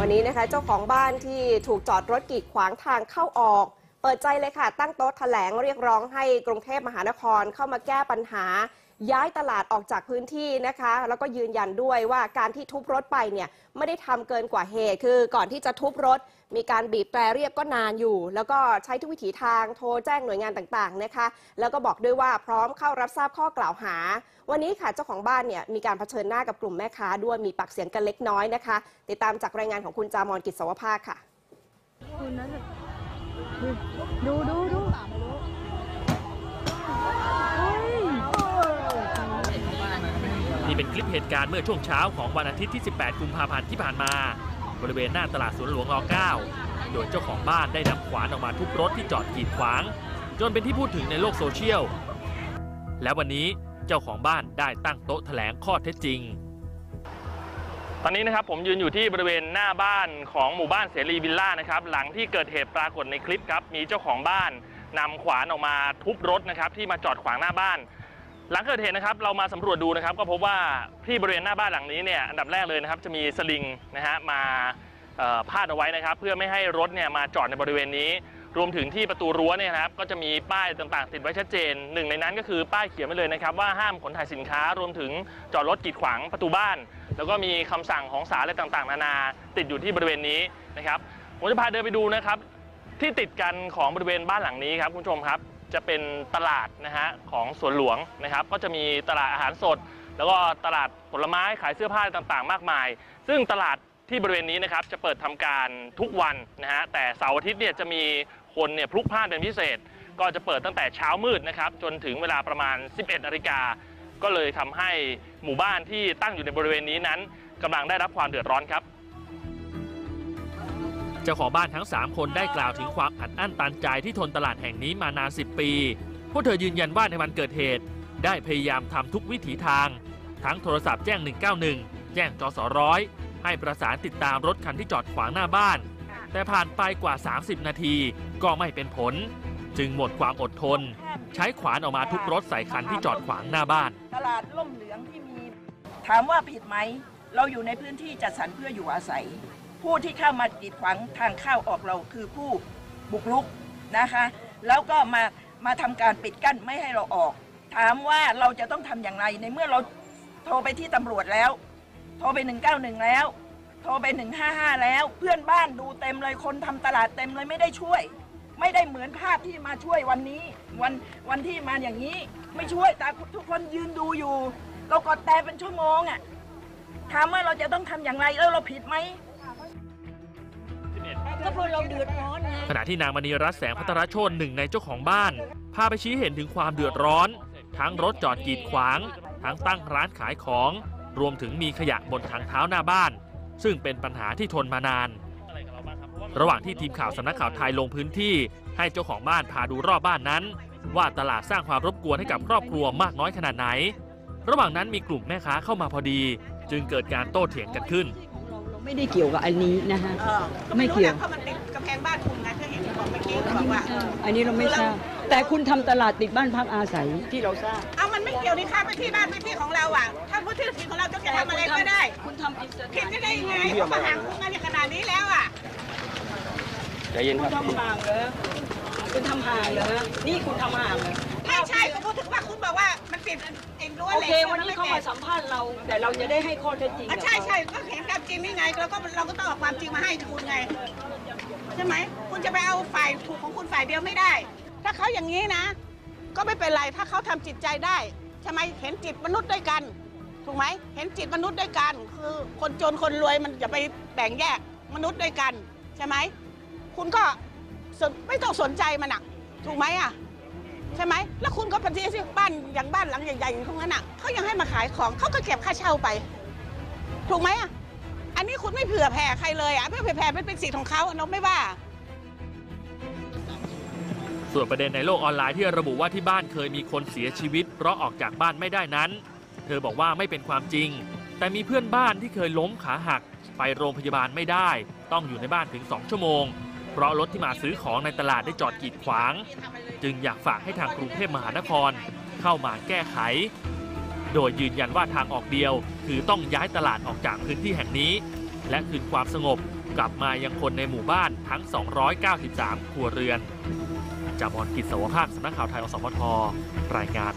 วันนี้นะคะเจ้าของบ้านที่ถูกจอดรถกีดขวางทางเข้าออก เปิดใจเลยค่ะ ตั้งโต๊ะแถลงเรียกร้องให้กรุงเทพมหานครเข้ามาแก้ปัญหา ย้ายตลาดออกจากพื้นที่นะคะ แล้วก็ยืนยันด้วยว่าการที่ทุบรถไปเนี่ยไม่ได้ทำเกินกว่าเหตุ คือก่อนที่จะทุบรถ มีการบีบแตรเรียกก็นานอยู่ แล้วก็ใช้ทุกวิถีทางโทรแจ้งหน่วยงานต่างๆนะคะ แล้วก็บอกด้วยว่าพร้อมเข้ารับทราบข้อกล่าวหา วันนี้ค่ะเจ้าของบ้านเนี่ยมีการเผชิญหน้ากับกลุ่มแม่ค้าด้วยมีปากเสียงกันเล็กน้อยนะคะ ติดตามจากรายงานของคุณจามอนกิจสวภาคค่ะคุณนะดูดูดูเฮ้ย นี่ เป็นคลิปเหตุการณ์เมื่อช่วงเช้าของวันอาทิตย์ที่ 18 กุมภาพันธ์ที่ผ่านมา บริเวณหน้าตลาดสวนหลวงร9โดยเจ้าของบ้านได้นำขวานออกมาทุบรถที่จอดกีดขวาง จนเป็นที่พูดถึงในโลกโซเชียล และวันนี้เจ้าของบ้านได้ตั้งโต๊ะแถลงข้อเท็จจริงตอนนี้นะครับผมยืนอยู่ที่บริเวณหน้าบ้านของหมู่บ้านเสรีวิลล่านะครับหลังที่เกิดเหตุปรากฏในคลิปครับมีเจ้าของบ้านนำขวานออกมาทุบรถนะครับที่มาจอดขวางหน้าบ้าน หลังเกิดเหตุนะครับเรามาสำรวจดูนะครับ ก็พบว่าที่บริเวณหน้าบ้านหลังนี้เนี่ยอันดับแรกเลยนะครับจะมีสลิงนะฮะมาพาดเอาไว้นะครับ เพื่อไม่ให้รถเนี่ยมาจอดในบริเวณนี้ รวมถึงที่ประตูรั้วเนี่ยนะครับก็จะมีป้ายต่างๆ ติดไว้ชัดเจนหนึ่งในนั้นก็คือป้ายเขียนไว้เลยนะครับ ว่าห้ามขนถ่ายสินค้ารวมถึงจอดรถกีดขวางประตูบ้าน แล้วก็มีคำสั่งของศาลอะไรต่างๆ นานา ติดอยู่ที่บริเวณนี้นะครับผมจะพาเดินไปดูนะครับที่ติดกันของบริเวณบ้านหลังนี้ครับคุณผู้ชมครับ จะเป็นตลาดนะฮะของสวนหลวงนะครับ ก็จะมีตลาดอาหารสด แล้วก็ตลาดผลไม้ขายเสื้อผ้าต่างๆ มากมาย ซึ่งตลาดที่บริเวณนี้นะครับจะเปิดทำการทุกวันนะฮะแต่เสาร์อาทิตย์เนี่ยจะมีคนเนี่ยพลุกพล่านเป็นพิเศษ ก็จะเปิดตั้งแต่เช้ามืดนะครับจนถึงเวลาประมาณ 11นาฬิกาก็เลยทำให้หมู่บ้านที่ตั้งอยู่ในบริเวณนี้นั้นกำลังได้รับความเดือดร้อนครับ เจ้าของบ้านทั้ง 3 คนได้กล่าวถึงความอัดอั้นตันใจที่ทนตลาดแห่งนี้มานาน 10 ปี พวกเธอยืนยันว่าในวันเกิดเหตุ ได้พยายามทำทุกวิถีทาง ทั้งโทรศัพท์แจ้ง 191 แจ้งจสร้อยให้ประสานติดตามรถคันที่จอดขวางหน้าบ้าน แต่ผ่านไปกว่า 30 นาทีก็ไม่เป็นผล จึงหมดความอดทน ใช้ขวานออกมาทุบรถใส่คันที่จอดขวางหน้าบ้าน ตลาดล่มเหลืองที่มี ถามว่าผิดไหม เราอยู่ในพื้นที่จัดสรรเพื่ออยู่อาศัย ผู้ที่เข้ามากีดขวางทางเข้าออกเราคือผู้บุกรุกนะคะ แล้วก็มามาทำการปิดกั้นไม่ให้เราออก ถามว่าเราจะต้องทำอย่างไรในเมื่อเราโทรไปที่ตำรวจแล้ว โทรไป 191 แล้ว โทรไป 155 แล้ว เพื่อนบ้านดูเต็มเลยคนทำตลาดเต็มเลยไม่ได้ช่วย ไม่ได้เหมือนภาพที่มาช่วยวันนี้ วันวันที่มาอย่างนี้ ไม่ช่วยแต่ทุกคนยืนดูอยู่ เรากดแต่เป็นชั่วโมงอะถามว่าเราจะต้องทำอย่างไรแล้วเราผิดไหม ก็เพราะเราเดือดร้อนไงขณะที่นางมณีรัตน์แสงพัทรชนหนึ่งในเจ้าของบ้าน พาไปชี้เห็นถึงความเดือดร้อน ทั้งรถจอดกีดขวาง ทั้งตั้งร้านขายของ รวมถึงมีขยะบนทางเท้าหน้าบ้าน ซึ่งเป็นปัญหาที่ทนมานาน ระหว่างที่ทีมข่าวสำนักข่าวไทยลงพื้นที่ ให้เจ้าของบ้านพาดูรอบบ้านนั้น ว่าตลาดสร้างความรบกวนให้กับครอบครัวมากน้อยขนาดไหน ระหว่างนั้นมีกลุ่มแม่ค้าเข้ามาพอดี จึงเกิดการโต้เถียงกันขึ้น ไม่ได้เกี่ยวกับอันนี้นะฮะไม่เกี่ยวเพราะมันติดกำแพงบ้านคุณไงเพื่อเห็นบอกเมื่อกี้บอกว่า อันนี้เราไม่ทราบแต่คุณทำตลาดติดบ้านพักอาศัยที่เราทราบเอามันไม่เกี่ยวนี่ค่ะพื้นที่บ้านพื้นที่ของเราอะ ถ้าพื้นที่ของเราจะทำอะไรก็ได้ คุณทำอิสระผิดได้ยังไงเขามาหางคุณมาในขนาดนี้แล้วอะคุณทำห่างเหรอคุณทำห่างเหรอนี่คุณทำห่างเหรอไม่ใช่ก็พูดถึงว่าคุณบอกว่ามันติดเองรั้วโอเหล็กเค วันนี้เขามาสัมภาษณ์เรา แต่เราจะได้ให้ข้อเท็จจริงอะกับใช่เขา ใช่ก็เห็นความ จริงนี่ไงเราก็เราก็ต้องเอาความจริงมาให้คุณไงใช่ไหมคุณจะไปเอาฝ่ายถูกของคุณฝ่ายเดียวไม่ได้ ถ้าเขาอย่างนี้นะ ก็ไม่เป็นไรถ้าเขาทำจิตใจได้ใช่ไหมเห็นจิตมนุษย์ด้วยกัน ถูกไหมเห็นจิตมนุษย์ด้วยกัน คือคนจนคนรวยมันอย่าไปแบ่งแยกมนุษย์ด้วยกันใช่ไหมคุณก็ไม่ต้องสนใจมันอะถูกไหมอะใช่ไหมแล้วคุณก็ปฏิเสธบ้านอย่างบ้านหลังใหญ่ๆอย่างตรงนั้นอะเขายังให้มาขายของเขาก็เก็บค่าเช่าไป ถูกไหมอะ อันนี้คุณไม่เผื่อแผ่ใครเลยอะไม่เผื่อแผ่มันเป็นสิทธิ์ของเขานกไม่ว่า ส่วนประเด็นในโลกออนไลน์ที่ระบุว่าที่บ้านเคยมีคนเสียชีวิต เพราะออกจากบ้านไม่ได้นั้น เธอบอกว่าไม่เป็นความจริง แต่มีเพื่อนบ้านที่เคยล้มขาหัก ไปโรงพยาบาลไม่ได้ ต้องอยู่ในบ้านถึง 2 ชั่วโมง เพราะรถที่มาซื้อของในตลาดได้จอดกีดขวาง จึงอยากฝากให้ทางกรุงเทพมหานคร เข้ามาแก้ไข โดยยืนยันว่าทางออกเดียว คือต้องย้ายตลาดออกจากพื้นที่แห่งนี้ และคืนความสงบกลับมายังคนในหมู่บ้านทั้ง 293 ครัวเรือนจากบอลกิจสวภาคสำนักข่าวไทยอสมทรายงาน